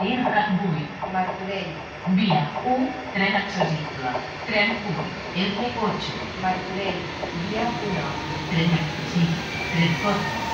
Marcat buit. Martorell, Via trem tren accessible. Tren 1, entre cotxe. Martorell, via Um. Tren accessible. Tren cotxe.